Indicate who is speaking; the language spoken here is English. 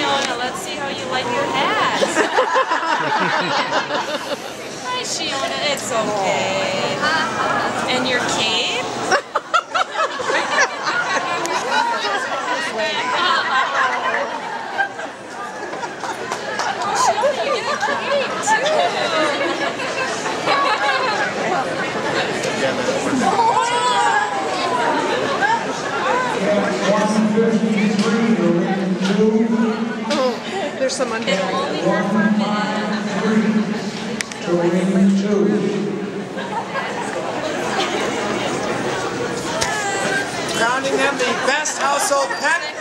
Speaker 1: Shiona. Let's see how you like your hat. Hi, Shiona. It's okay. And your cape? Oh, Shiona, you get a
Speaker 2: Oh, there's some under
Speaker 1: It'll only hurt for a minute.
Speaker 3: Crowning them the best household pet